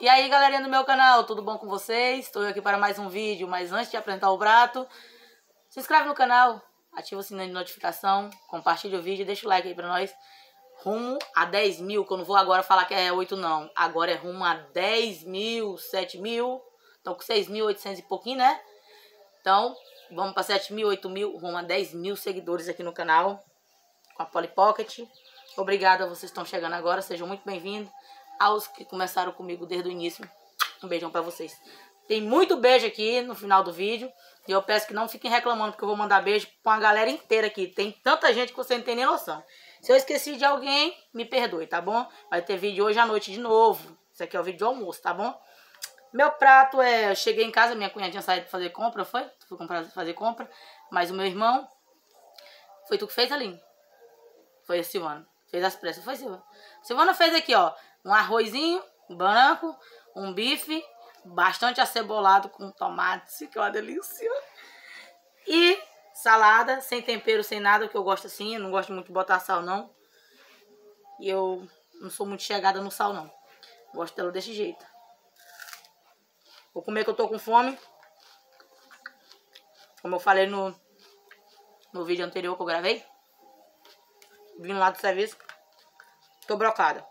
E aí, galerinha do meu canal, tudo bom com vocês? Estou aqui para mais um vídeo, mas antes de apresentar o prato, se inscreve no canal, ativa o sininho de notificação, compartilha o vídeo, deixa o like aí pra nós. Rumo a 10 mil, que eu não vou agora falar que é 8 não, agora é rumo a 10 mil, 7 mil, então com 6.800 e pouquinho, né? Então, vamos para 7 mil, 8 mil, rumo a 10 mil seguidores aqui no canal, com a Polly Pocket. Obrigada a vocês estão chegando agora, sejam muito bem-vindos aos que começaram comigo desde o início. Um beijão pra vocês. Tem muito beijo aqui no final do vídeo. E eu peço que não fiquem reclamando, porque eu vou mandar beijo pra uma galera inteira aqui. Tem tanta gente que você não tem nem noção. Se eu esqueci de alguém, me perdoe, tá bom? Vai ter vídeo hoje à noite de novo. Isso aqui é o vídeo de almoço, tá bom? Meu prato é... Eu cheguei em casa, minha cunhadinha saiu pra fazer compra, foi? Fui comprar, fazer compra. Mas o meu irmão... Foi tu que fez, Aline? Foi a Silvana. Fez as pressas. Foi, Silvana. Silvana fez aqui, ó um arrozinho branco, um bife bastante acebolado com tomate, que é uma delícia. E salada, sem tempero, sem nada, que eu gosto assim. Eu não gosto muito de botar sal, não. E eu não sou muito chegada no sal, não. Gosto dela desse jeito. Vou comer que eu tô com fome. Como eu falei no, no vídeo anterior que eu gravei. Vindo lá do serviço. Tô brocada.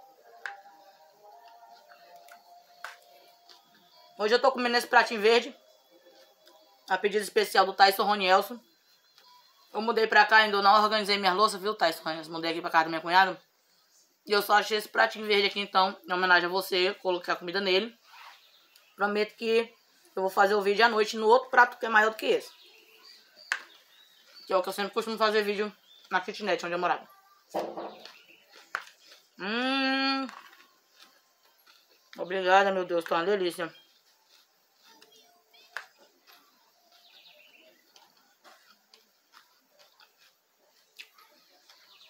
Hoje eu tô comendo esse pratinho verde. A pedido especial do Tyson Ronielson. Eu mudei pra cá, ainda não organizei minha louça, viu, Tyson Ronielson? Mudei aqui pra casa da minha cunhada. E eu só achei esse pratinho verde aqui, então, em homenagem a você, coloquei a comida nele. Prometo que eu vou fazer o vídeo à noite no outro prato que é maior do que esse. Que é o que eu sempre costumo fazer vídeo na kitnet, onde eu morava. Hum. Obrigada, meu Deus, tá uma delícia.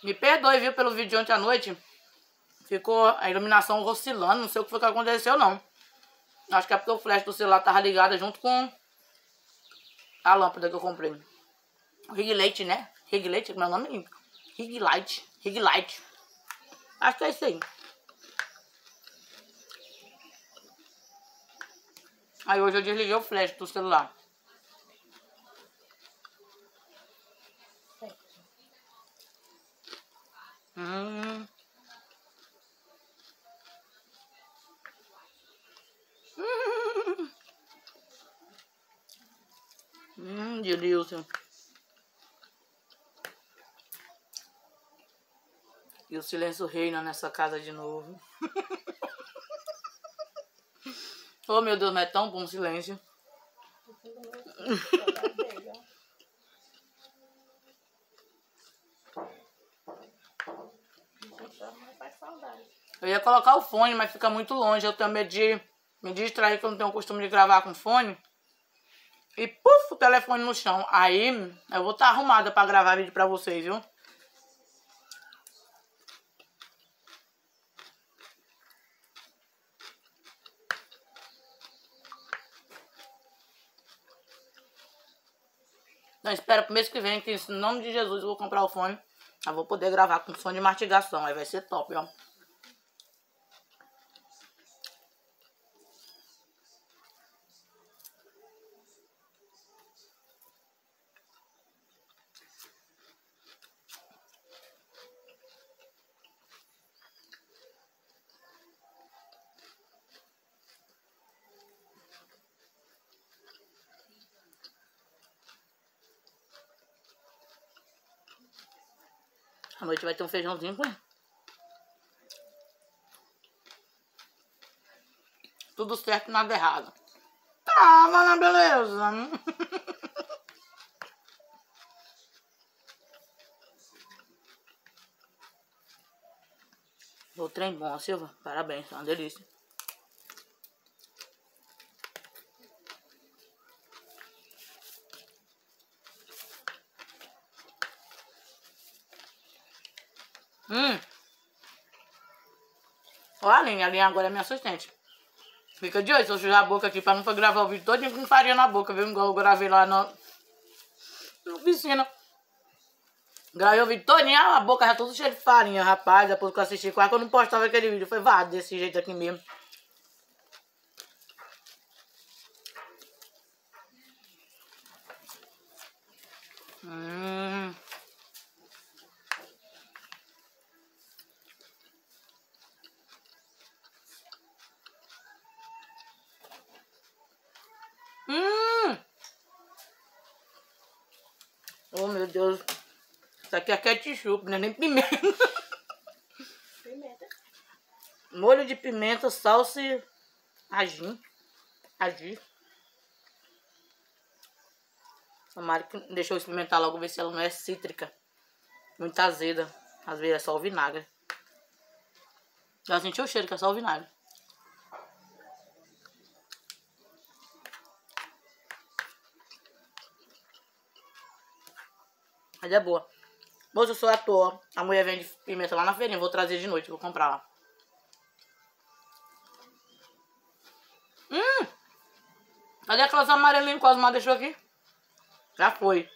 Me perdoe, viu, pelo vídeo de ontem à noite. Ficou a iluminação oscilando, não sei o que foi que aconteceu, não. Acho que é porque o flash do celular tava ligado junto com a lâmpada que eu comprei. Rig Light, né? Rig Light, como é nome? Rig Light. Rig Light. Acho que é isso aí. Aí hoje eu desliguei o flash do celular. Hum. Hum, hum delícia. E o silêncio reina nessa casa de novo. oh meu Deus, mas é tão bom silêncio. Eu ia colocar o fone, mas fica muito longe. Eu tenho medo de me distrair, que eu não tenho o costume de gravar com fone. E puf, o telefone no chão. Aí eu vou estar tá arrumada pra gravar vídeo pra vocês, viu? Então espero pro mês que vem, que em nome de Jesus eu vou comprar o fone. Eu vou poder gravar com som de mastigação. Aí vai ser top, ó. À noite vai ter um feijãozinho com Tudo certo, nada errado. Tava na beleza. O trem bom, Silva. Parabéns, é uma delícia. Hum. Olha a linha, a linha agora é minha assistente. Fica de olho, se eu sujar a boca aqui pra não gravar o vídeo todo com farinha na boca, viu? Igual eu gravei lá na, na piscina. Gravei o vídeo todinho, a boca já tá todo cheia de farinha, rapaz. Depois que eu assisti, quase que eu não postava aquele vídeo. Foi vado desse jeito aqui mesmo. Hum. Aqui é ketchup, não é nem pimenta. Pimenta. Molho de pimenta, salsa e agim. Agir. A Mari que deixou eu experimentar logo, ver se ela não é cítrica. Muito azeda. Às vezes é só o vinagre. Já sentiu o cheiro que é só o vinagre. Mas é boa. Moço, eu sou à toa. A mulher vende pimenta lá na feirinha. Vou trazer de noite, vou comprar lá. Hum! Cadê aquelas amarelinhas que o Osmar deixou aqui? Já foi.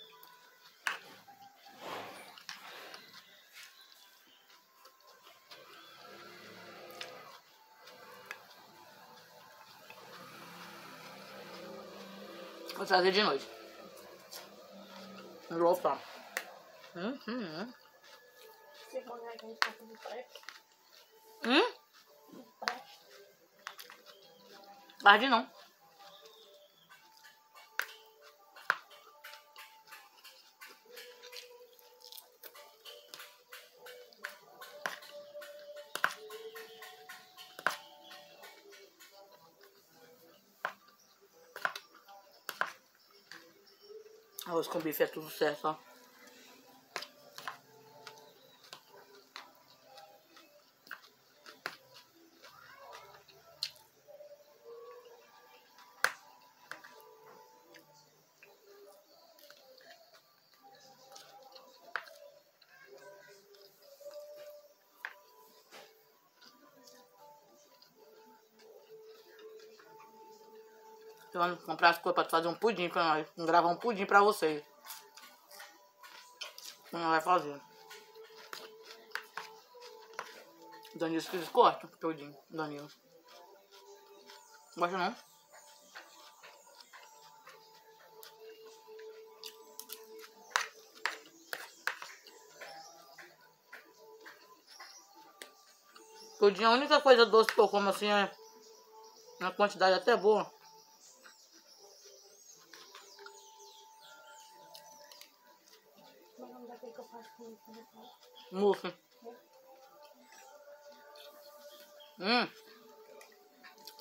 Vou trazer de noite. Vou falar. Hum, hum, hum. Um. Hum? Tarde não. Arroz com bife é tudo certo, ó. Vou comprar as coisas pra fazer um pudim pra nós. Vamos gravar um pudim pra vocês. Não vai fazer. Danilo cortam pudim. Danilo. Gosta não? Pudim, a única coisa doce que eu como assim é uma quantidade até boa. Mas não dá que eu faço com isso, né? Mousse. Hum.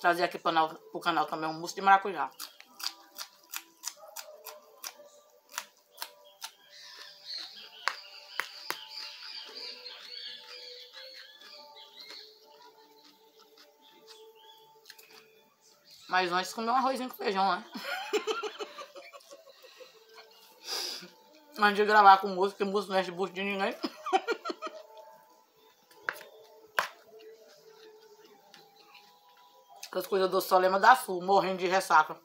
Trazer aqui para o canal também um mousse de maracujá. Mas antes comer um arrozinho com feijão, né? antes de gravar com o moço, porque o moço não enche bucho de ninguém. As coisas do Solema da Sul, morrendo de ressaca.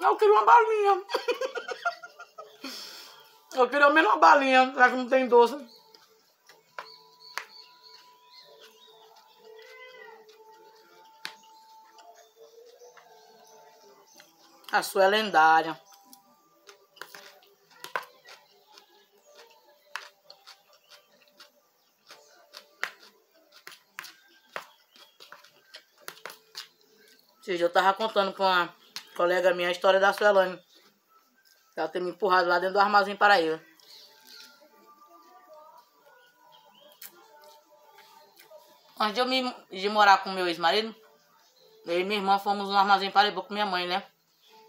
Eu queria uma balinha. Eu queria ao menos uma balinha, já que não tem doce. A sua é lendária. Eu tava contando com uma colega minha a história da Suelane. Ela ter me empurrado lá dentro do armazém Paraíba. Antes de eu me, de morar com meu ex-marido, eu e minha irmã fomos no armazém Paraíba com minha mãe, né?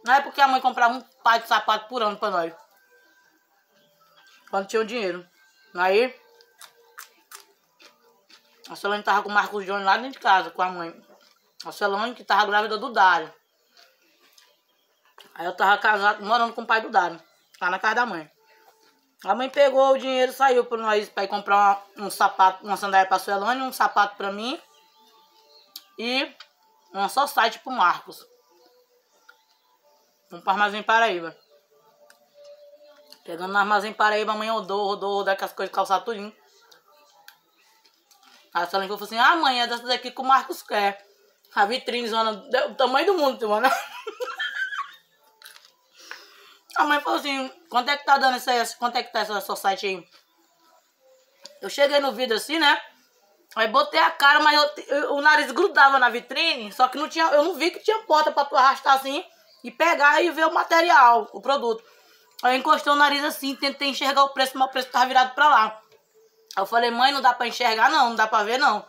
Não é porque a mãe comprava um par de sapato por ano pra nós. Quando tinha o dinheiro. Aí, a Solane tava com o Marcos Jones lá dentro de casa, com a mãe. A Solane que tava grávida do Dário. Aí eu tava casado, morando com o pai do Dário. Lá na casa da mãe. A mãe pegou o dinheiro saiu pra nós pra ir comprar uma, um sapato, uma sandália pra Suelane, um sapato pra mim e uma só site pro Marcos. Vamos pro Armazém Paraíba. Chegando no Armazém Paraíba, a mãe rodou, rodou, rodou com as coisas calçadas tudinho. Aí a Suelane falou assim, ah mãe, é dessa daqui que o Marcos quer. A vitrine, zona, do tamanho do mundo, mano. A mãe falou assim, quanto é que tá dando isso aí? Quanto é que tá essa, essa site aí? Eu cheguei no vidro assim, né? Aí botei a cara, mas eu, eu- o nariz grudava na vitrine, só que não tinha, eu não vi que tinha porta pra tu arrastar assim e pegar e ver o material, o produto. Aí eu encostei o nariz assim, tentei enxergar o preço, mas o preço tava virado pra lá. Aí eu falei, mãe, não dá pra enxergar não, não dá pra ver não.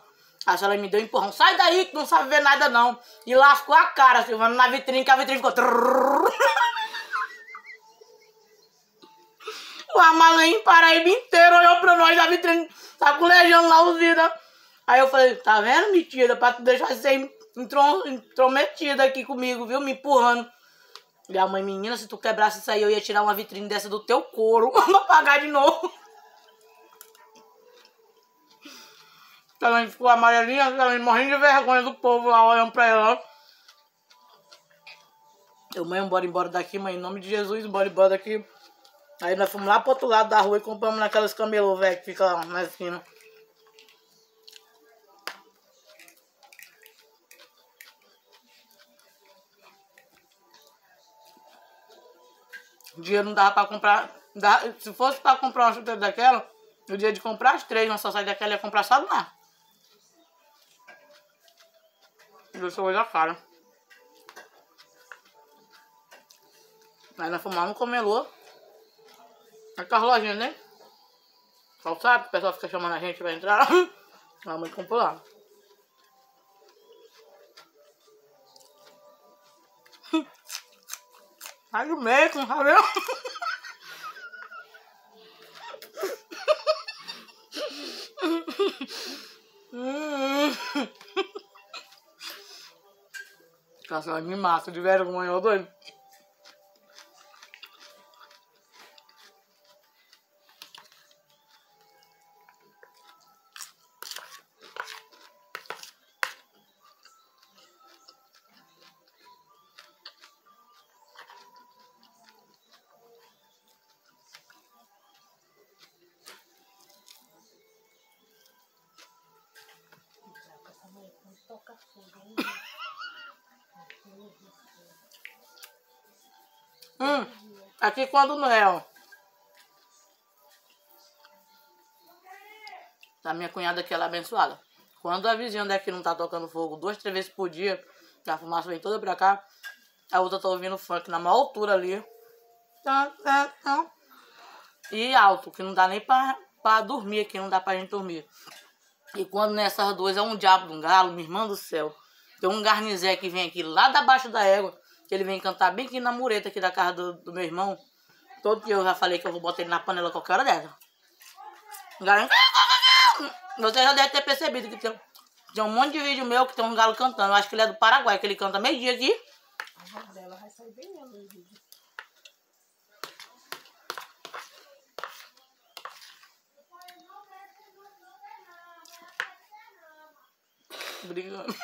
Aí ela me deu um empurrão, sai daí que não sabe ver nada não. E lascou a cara, Silvana, na vitrine, que a vitrine ficou... O Amalim Paraíba inteiro olhou pra nós na vitrine, sacolejando lá os vida. Aí eu falei, tá vendo, mentira, pra tu deixar de ser intrometida aqui comigo, viu, me empurrando. E a mãe, menina, se tu quebrasse isso aí, eu ia tirar uma vitrine dessa do teu couro pra pagar de novo. Ela ficou amarelinha, ela morrendo de vergonha do povo lá olhando pra ela. Eu, mãe, bora embora daqui, mãe, em nome de Jesus, bora embora daqui. Aí nós fomos lá pro outro lado da rua e compramos naquelas camelô, velho, que fica lá na esquina. O dinheiro não dava pra comprar. se fosse pra comprar uma chuteira daquela, no dia de comprar as três, mas só sair daquela ia comprar só do mar. Deixa eu olhar a cara. Aí nós fomos lá no comelô. Aquelas né? Calçado, o pessoal fica chamando a gente pra entrar. A mãe comprou lá. Sai do meio com o cabelo. Cachorro me mata de vergonha, ô doido. toca fogo. Hum, aqui quando não é, ó. Da minha cunhada que ela é abençoada. Quando a vizinha daqui não tá tocando fogo duas, três vezes por dia, que a fumaça vem toda pra cá, a outra tá ouvindo funk na maior altura ali. E alto, que não dá nem pra, pra dormir aqui, não dá pra gente dormir. E quando nessas duas é um diabo de um galo, minha irmã do céu. Tem um garnizé que vem aqui lá da baixo da égua, que ele vem cantar bem aqui na mureta aqui da casa do, do meu irmão. Todo dia eu já falei que eu vou botar ele na panela qualquer hora dessa. Você já deve ter percebido que tem, tem um monte de vídeo meu que tem um galo cantando. Eu acho que ele é do Paraguai, que ele canta meio dia aqui. A dela vai sair bem vídeo. Brigando.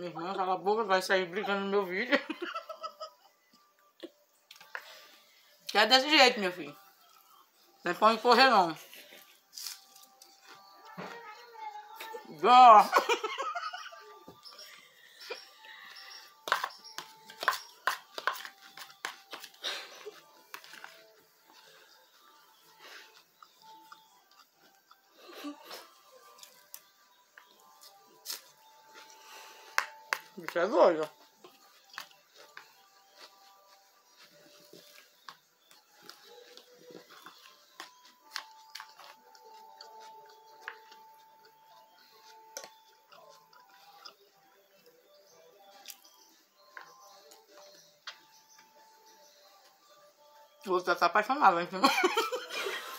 Minha irmã, cala a boca, vai sair brigando no meu vídeo. É desse jeito, meu filho. Não é pode correr, não. Ó. É doido. O outro tá apaixonado, hein?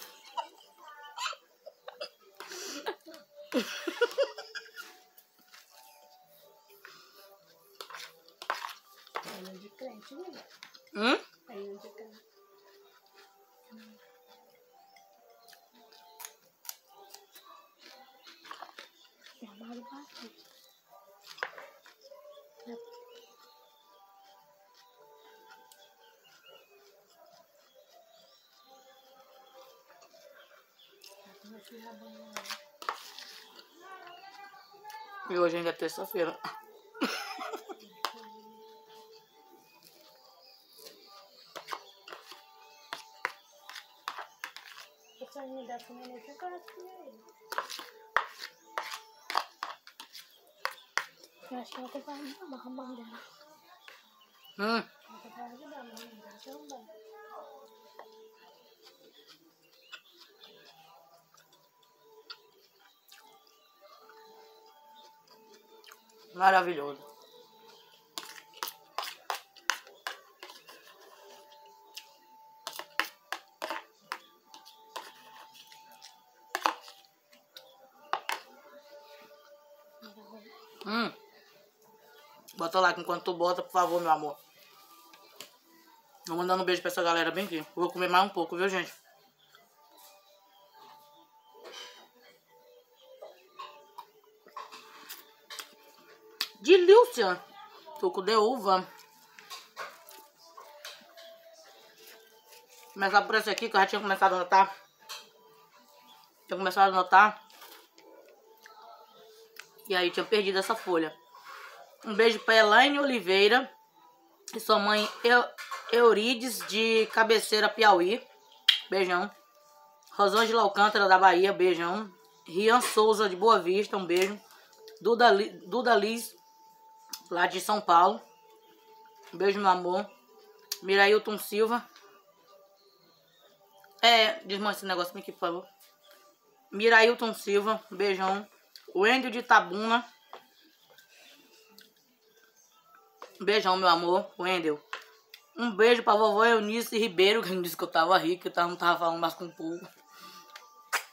E hoje ainda é terça-feira. Eu. Eu acho que ela tem que ajudar a mãe dela. Hum. Ela tem que ajudar a mãe dela Maravilhoso. Hum. Bota lá enquanto tu bota, por favor, meu amor. Vou mandando um beijo pra essa galera bem aqui. Vou comer mais um pouco, viu, gente? Delícia! Suco de uva. Começar por esse aqui, que eu já tinha começado a anotar. Tinha começado a anotar. E aí tinha perdido essa folha. Um beijo pra Elaine Oliveira e sua mãe Eu, Eurides de Cabeceira, Piauí. Beijão. Rosângela Alcântara da Bahia, beijão. Rian Souza de Boa Vista, um beijo. Duda, Duda Liz, lá de São Paulo. Beijo, meu amor. Mirailton Silva. É, desmancha esse negócio aqui, por favor. Mirailton Silva, beijão. Wendel de Itabuna. Beijão, meu amor. Wendel. Um beijo pra vovó Eunice Ribeiro, que não disse que eu tava rica, eu não tava falando mais com o povo.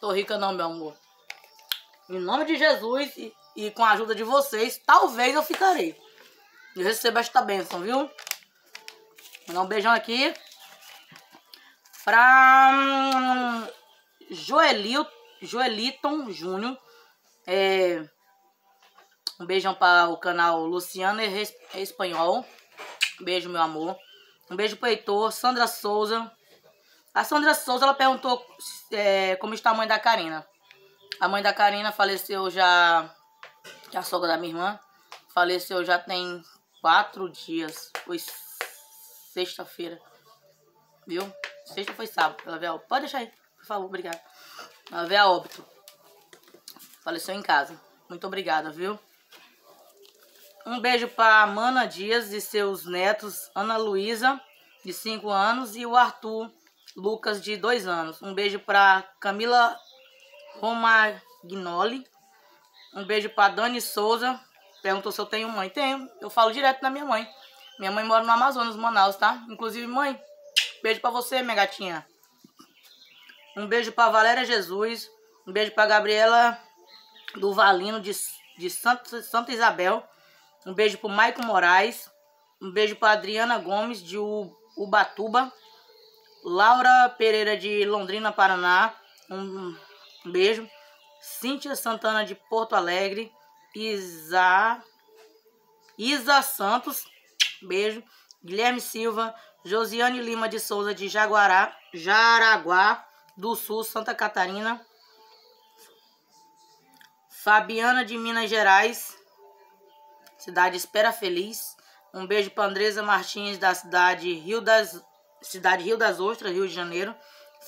Tô rica não, meu amor. Em nome de Jesus e, e com a ajuda de vocês, talvez eu ficarei. Eu recebo esta bênção, viu? Mandar um beijão aqui pra hum, Joelil, Joeliton Júnior. É, um beijão para o canal Luciana Res- Espanhol. Beijo, meu amor. Um beijo pro Heitor, Sandra Souza. A Sandra Souza, ela perguntou é, como está a mãe da Karina. A mãe da Karina faleceu já... que é a sogra da minha irmã. Faleceu já tem quatro dias. Foi sexta-feira. Viu? Sexta foi sábado. Ela veio a óbito. Pode deixar aí, por favor. Obrigada. Ela veio a óbito. Faleceu em casa. Muito obrigada, viu? Um beijo para Mana Dias e seus netos, Ana Luísa, de 5 anos, e o Arthur Lucas, de 2 anos. Um beijo para Camila Romagnoli. Um beijo para Dani Souza. Perguntou se eu tenho mãe. Tenho. Eu falo direto da minha mãe. Minha mãe mora no Amazonas, Manaus, tá? Inclusive, mãe, beijo para você, minha gatinha. Um beijo para Valéria Jesus. Um beijo para Gabriela do Valino de, de Santa, Santa Isabel. Um beijo pro Maicon Moraes. Um beijo pra Adriana Gomes de Ubatuba. Laura Pereira de Londrina, Paraná. Um, um beijo. Cíntia Santana de Porto Alegre. Isa, Isa Santos. Beijo. Guilherme Silva. Josiane Lima de Souza de Jaguará, Jaraguá do Sul, Santa Catarina. Fabiana de Minas Gerais, cidade Espera Feliz. Um beijo para Andresa Martins da cidade Rio das cidade Rio das Ostras, Rio de Janeiro.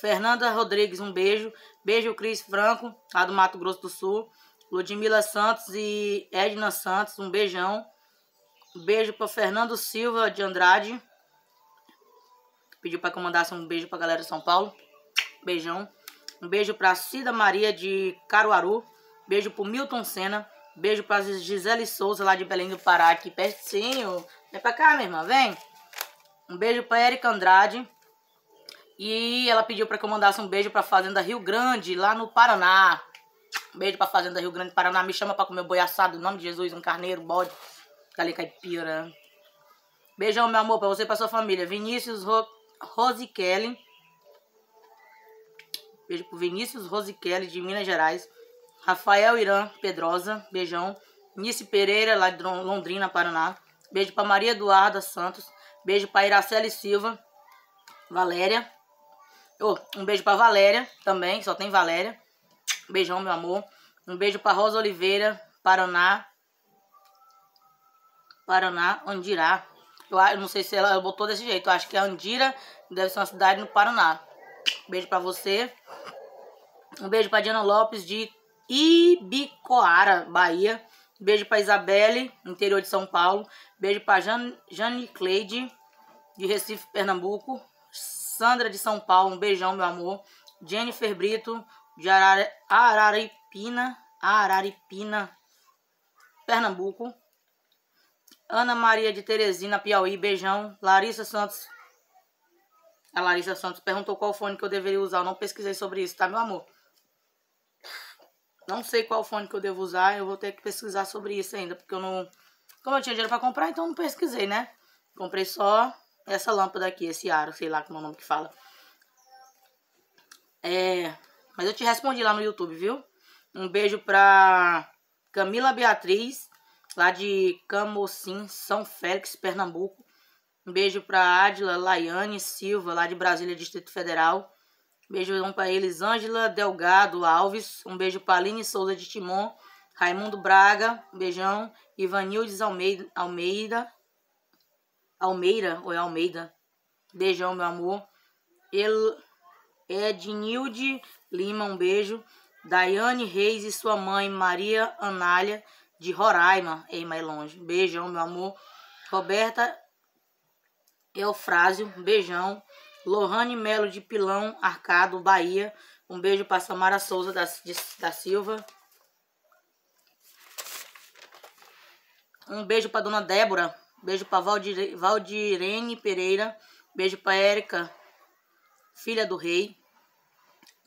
Fernanda Rodrigues, um beijo. Beijo Cris Franco, lá do Mato Grosso do Sul. Ludmila Santos e Edna Santos, um beijão. Um beijo para Fernando Silva de Andrade. Pediu para que eu mandasse um beijo para a galera de São Paulo. Beijão. Um beijo para Cida Maria de Caruaru. Beijo pro Milton Senna. Beijo pra Gisele Souza, lá de Belém do Pará, aqui pertinho. Vem pra cá, minha irmã, vem. Um beijo pra Erika Andrade. E ela pediu pra que eu mandasse um beijo pra Fazenda Rio Grande, lá no Paraná. Beijo pra Fazenda Rio Grande, Paraná. Me chama pra comer boi assado, em nome de Jesus, um carneiro, bode, galinha caipira. Beijão, meu amor, pra você e pra sua família. Vinícius Ro Rose Kelly. Beijo pro Vinícius Rose Kelly, de Minas Gerais. Rafael Irã Pedrosa, beijão. Nice Pereira, lá de Londrina, Paraná. Beijo pra Maria Eduarda Santos. Beijo pra Iraceli Silva. Valéria. Oh, um beijo pra Valéria também, só tem Valéria. Beijão, meu amor. Um beijo pra Rosa Oliveira, Paraná. Paraná, Andirá. Eu, eu não sei se ela botou desse jeito. Eu acho que é Andira, deve ser uma cidade no Paraná. Beijo pra você. Um beijo pra Diana Lopes de Ibicoara, Bahia. Beijo pra Isabelle, interior de São Paulo. Beijo pra Jan, Jane Cleide, de Recife, Pernambuco. Sandra de São Paulo, um beijão, meu amor. Jennifer Brito, de Araripina, Araripina, Pernambuco. Ana Maria de Teresina, Piauí, beijão. Larissa Santos. A Larissa Santos perguntou qual fone que eu deveria usar. Eu não pesquisei sobre isso, tá, meu amor? Não sei qual fone que eu devo usar. Eu vou ter que pesquisar sobre isso ainda, porque eu não... Como eu tinha dinheiro pra comprar, então não pesquisei, né? Comprei só essa lâmpada aqui, esse aro, sei lá como é o nome que fala. É... Mas eu te respondi lá no YouTube, viu? Um beijo pra Camila Beatriz, lá de Camocim, São Félix, Pernambuco. Um beijo pra Adila Laiane Silva, lá de Brasília, Distrito Federal. Beijo para Elisângela Delgado Alves. Um beijo para Aline Souza de Timon. Raimundo Braga. Um beijão. Ivanildes Almeida. Almeida. Ou é Almeida? Beijão, meu amor. El, Ednilde Lima, um beijo. Daiane Reis e sua mãe, Maria Anália, de Roraima, ei, mais longe. Beijão, meu amor. Roberta Eufrásio, um beijão. Lohane Melo de Pilão, Arcado, Bahia. Um beijo para Samara Souza da, de, da Silva. Um beijo para Dona Débora. Beijo para Valdir, Valdirene Pereira. Beijo para Érica, filha do rei.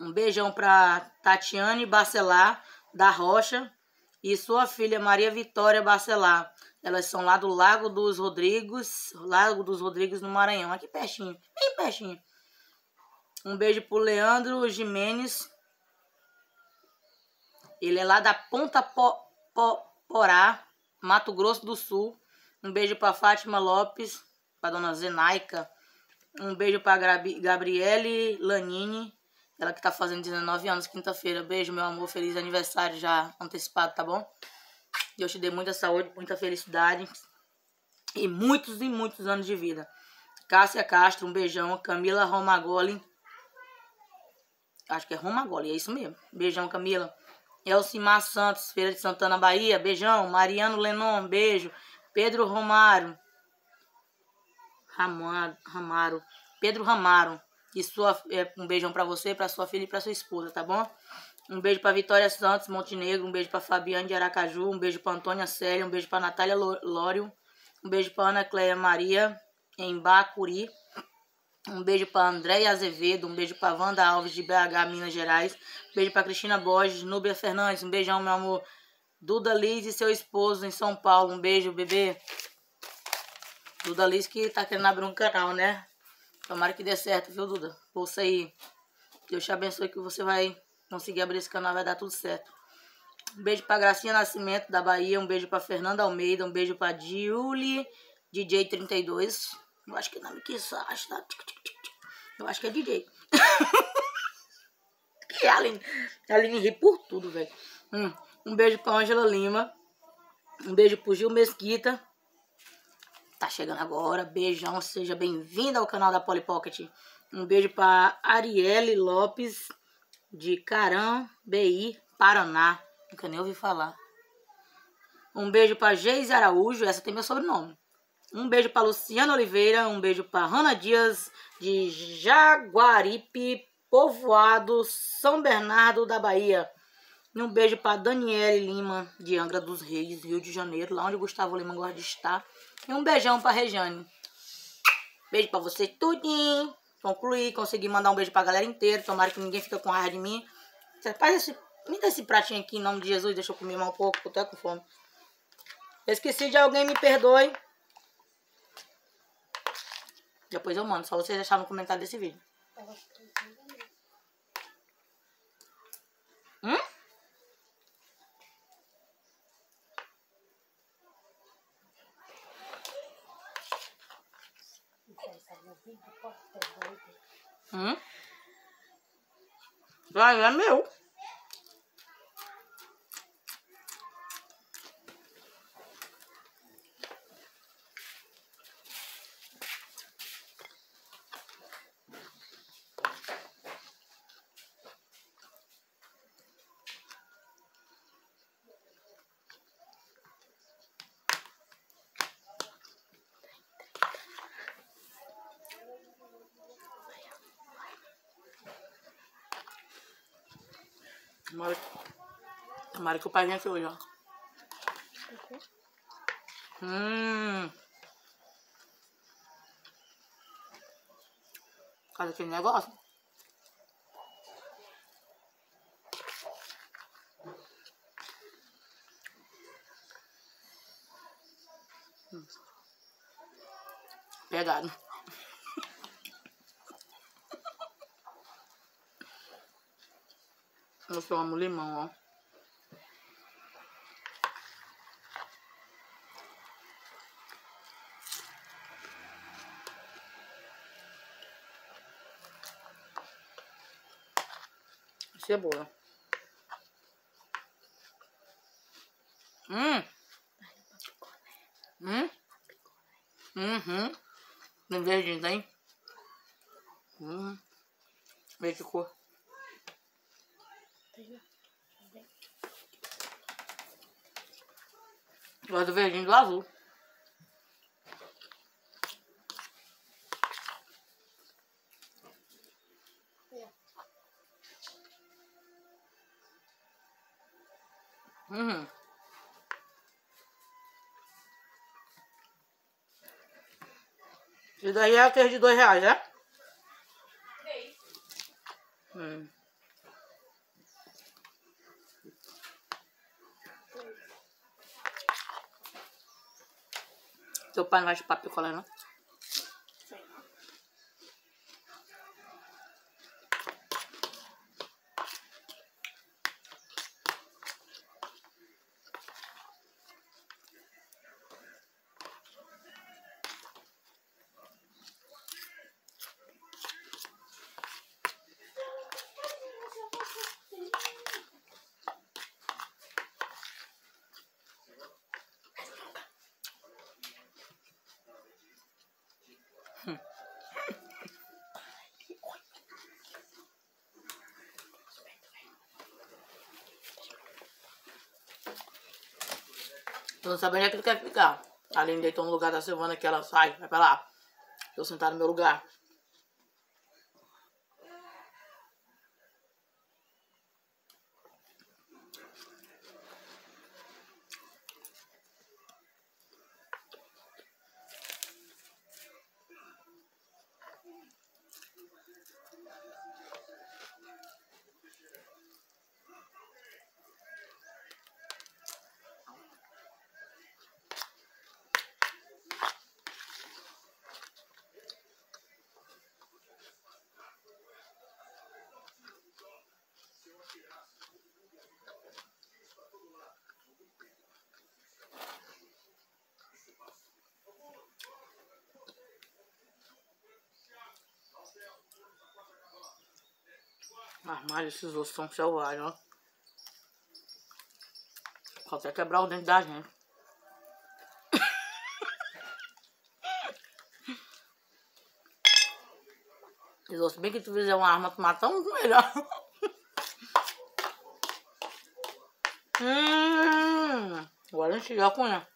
Um beijão para Tatiane Bacelar da Rocha e sua filha Maria Vitória Bacelar. Elas são lá do Lago dos Rodrigos, Lago dos Rodrigos no Maranhão, aqui pertinho, bem pertinho. Um beijo pro Leandro Jimenez. Ele é lá da Ponta po, po, Porá, Mato Grosso do Sul. Um beijo para Fátima Lopes, para dona Zenaica. Um beijo para Gabriele Lanini, ela que tá fazendo 19 anos, quinta-feira. Beijo, meu amor, feliz aniversário já antecipado, tá bom? Deus te dê muita saúde, muita felicidade e muitos e muitos anos de vida. Cássia Castro, um beijão. Camila Romagoli. Acho que é Romagoli, é isso mesmo. Beijão, Camila. Elcimar Santos, Feira de Santana, Bahia. Beijão. Mariano Lenon, beijo. Pedro Romário. Ramaro. Pedro Ramaro. E sua, é, um beijão para você, para sua filha e para sua esposa, tá bom? Um beijo para Vitória Santos, Montenegro. Um beijo para Fabiane de Aracaju. Um beijo para Antônia Célia. Um beijo para Natália Lório. Um beijo para Ana Cleia Maria, em Bacuri. Um beijo para Andréia Azevedo. Um beijo para Wanda Alves, de BH, Minas Gerais. Um beijo para Cristina Borges, Núbia Fernandes. Um beijão, meu amor. Duda Liz e seu esposo em São Paulo. Um beijo, bebê. Duda Liz que tá querendo abrir um canal, né? Tomara que dê certo, viu, Duda? Você aí. Deus te abençoe que você vai conseguir abrir esse canal, vai dar tudo certo. Um beijo pra Gracinha Nascimento, da Bahia. Um beijo pra Fernanda Almeida. Um beijo pra Julie, DJ32. Eu acho que é nome que acho, tá? Eu acho que é DJ. que a Aline, a Aline ri por tudo, velho. Hum, um beijo pra Angela Lima. Um beijo pro Gil Mesquita. Tá chegando agora. Beijão, seja bem-vindo ao canal da Polly Pocket. Um beijo pra Arielle Lopes de Caram, BI, Paraná. Nunca nem ouvi falar. Um beijo para Geise Araújo, essa tem meu sobrenome. Um beijo para Luciana Oliveira, um beijo para Rana Dias de Jaguaripe, Povoado, São Bernardo da Bahia. E um beijo para Daniele Lima, de Angra dos Reis, Rio de Janeiro, lá onde Gustavo Lima gosta de estar. E um beijão para Regiane. Beijo para você tudinho concluir, consegui mandar um beijo pra galera inteira. Tomara que ninguém fique com raiva de mim. Faz esse. Me dá esse pratinho aqui em nome de Jesus. Deixa eu comer mais um pouco, porque eu tô com fome. esqueci de alguém, me perdoe. Depois eu mando, só vocês deixarem no comentário desse vídeo. Hum? Hum? Vai, é meu. Tomara, tomara que o pai venha aqui hoje, ó. Hum. Olha aquele negócio. Hum. Pegado. Eu amo limão, ó. Cebola. Hum. Hum. Uhum. Tem verdinho, tem? Hum. Vê que cor. Gosto do verdinho do azul. Uhum. Isso daí é aquele de dois reais, né? Hum. Teu pai não vai chupar picolé, não? Tô não sabendo onde é que ele quer ficar. A Aline deitou no lugar da Silvana que ela sai, vai pra lá. Eu sentar no meu lugar. Esses ossos são selvagens, ó. Pode até quebrar o dente da gente. Esses ossos, bem que tu fizer uma arma, tu mata um ó. Hum, agora a gente já conhece.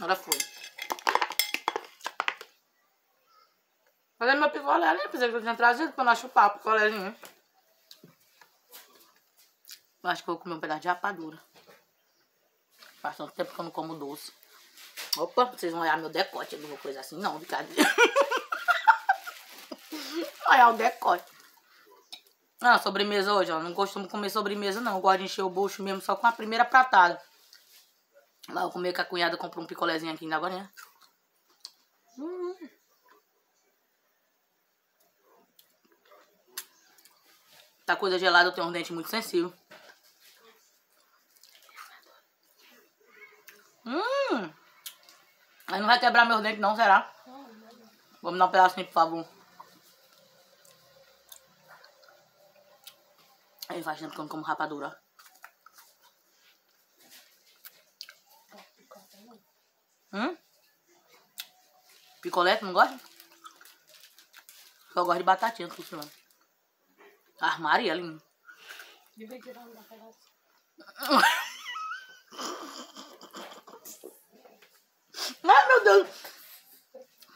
Agora foi. Olha meu pensei que eu tinha trazido pra nós chupar picolézinho. Eu acho que eu vou comer um pedaço de rapadura. Faz tanto tempo que eu não como doce. Opa, vocês vão olhar meu decote, vou coisa assim não, brincadeira. olhar o decote. Ah, sobremesa hoje, ó. Não costumo comer sobremesa não. Eu gosto de encher o bucho mesmo só com a primeira pratada. Lá eu comer com a cunhada, comprou um picolézinho aqui ainda agora, né? Hum. Tá coisa gelada, eu tenho um dente muito sensível. Hum. Aí não vai quebrar meus dentes não, será? Vamos dar um pedacinho, por favor. Aí faz tempo que eu não como rapadura. Hum? Picolé, tu não gosta? Eu gosto de batatinha, tu Armarelin. Devia. Ai, meu Deus.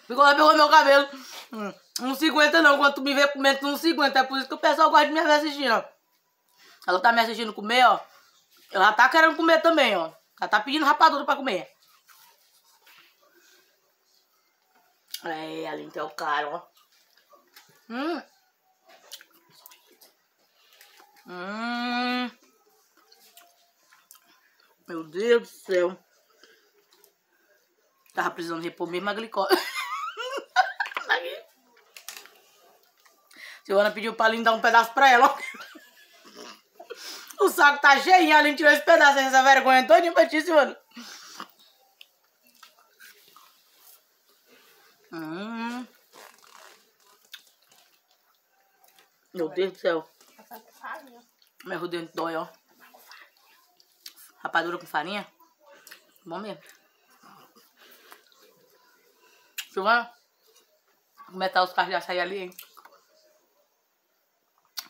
Picolé pegou meu cabelo. Hum. Não se aguenta não, quando tu me vê comendo, tu não se aguenta. É por isso que o pessoal gosta de me assistir, ó. Ela tá me assistindo comer, ó. Ela tá querendo comer também, ó. Ela tá pedindo rapadura pra comer. É, ali tem o cara, ó. Hum. Hum. Meu Deus do céu. Tava precisando repor mesmo a glicose. Silvana pediu pra Aline dar um pedaço pra ela. O saco tá cheio, a Aline tirou esse pedaço, essa vergonha todinha pra ti, Silvana. Hum. Meu Deus do céu. Meu dente dói, ó. Rapadura com farinha. Bom mesmo. Silvana, como é que tá os carros de açaí ali, hein?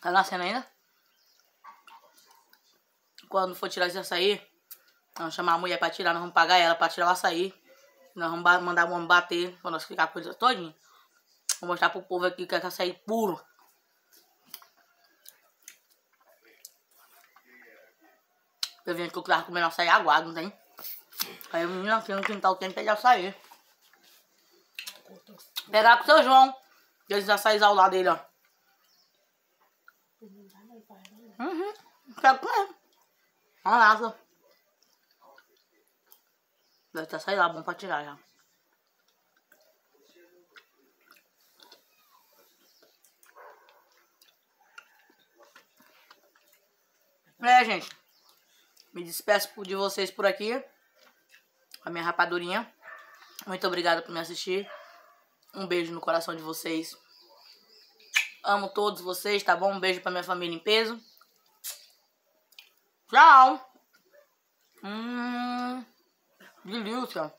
Tá nascendo ainda? Quando for tirar esse açaí, vamos chamar a mulher pra tirar, nós vamos pagar ela pra tirar o açaí. Nós vamos mandar o homem bater, pra nós ficar a coisa todinha. Vou mostrar pro povo aqui que é açaí puro. Eu aqui que eu tava comendo açaí aguado, não tem? Aí o menino aqui no quintal tem pede açaí. Pegar com o seu João. Eles açaís ao lado dele, ó. Uhum. Ele. Olha lá, só. Deve ter açaí lá, bom pra tirar já. É, gente. Me despeço de vocês por aqui. A minha rapadurinha. Muito obrigada por me assistir. Um beijo no coração de vocês. Amo todos vocês, tá bom? Um beijo pra minha família em peso. Tchau. Hum, delícia.